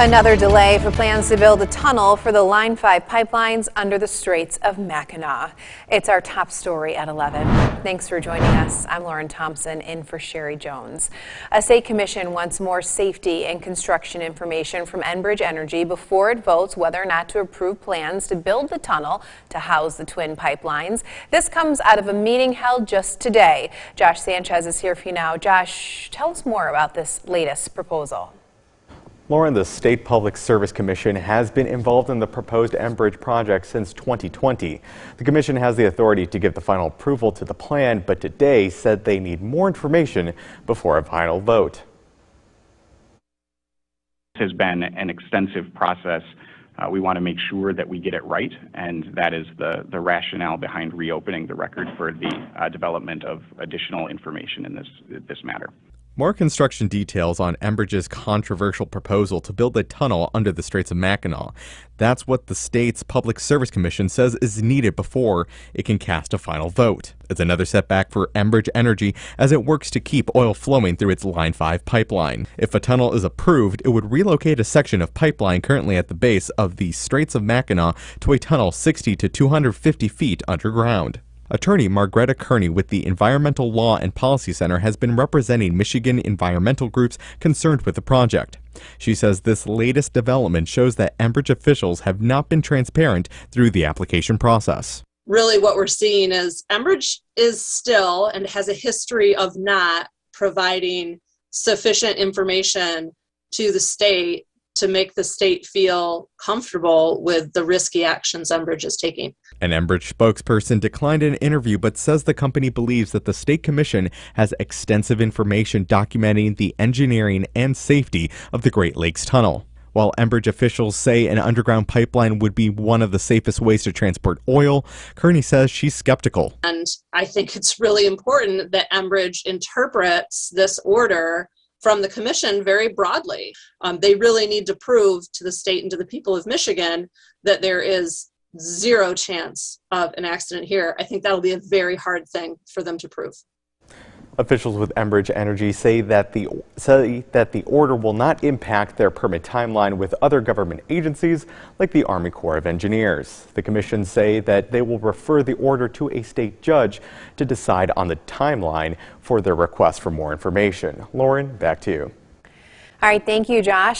Another delay for plans to build a tunnel for the Line 5 pipelines under the Straits of Mackinac. It's our top story at 11. Thanks for joining us. I'm Lauren Thompson in for Sherry Jones. A state commission wants more safety and construction information from Enbridge Energy before it votes whether or not to approve plans to build the tunnel to house the twin pipelines. This comes out of a meeting held just today. Josh Sanchez is here for you now. Josh, tell us more about this latest proposal. Lauren, the State Public Service Commission has been involved in the proposed Enbridge project since 2020. The commission has the authority to give the final approval to the plan, but today said they need more information before a final vote. This has been an extensive process. Uh, we want to make sure that we get it right, and that is the, the rationale behind reopening the record for the uh, development of additional information in this, this matter. More construction details on Enbridge's controversial proposal to build a tunnel under the Straits of Mackinac. That's what the state's Public Service Commission says is needed before it can cast a final vote. It's another setback for Enbridge Energy as it works to keep oil flowing through its Line 5 pipeline. If a tunnel is approved, it would relocate a section of pipeline currently at the base of the Straits of Mackinac to a tunnel 60 to 250 feet underground. Attorney Margrethe Kearney with the Environmental Law and Policy Center has been representing Michigan environmental groups concerned with the project. She says this latest development shows that Enbridge officials have not been transparent through the application process. Really, what we're seeing is Enbridge is still and has a history of not providing sufficient information to the state to make the state feel comfortable with the risky actions Enbridge is taking. An Enbridge spokesperson declined an interview but says the company believes that the state commission has extensive information documenting the engineering and safety of the Great Lakes Tunnel. While Enbridge officials say an underground pipeline would be one of the safest ways to transport oil, Kearney says she's skeptical. And I think it's really important that Enbridge interprets this order from the commission very broadly. Um, they really need to prove to the state and to the people of Michigan that there is zero chance of an accident here. I think that'll be a very hard thing for them to prove. Officials with Enbridge Energy say that the say that the order will not impact their permit timeline with other government agencies like the Army Corps of Engineers. The commission say that they will refer the order to a state judge to decide on the timeline for their request for more information. Lauren, back to you. All right, thank you, Josh.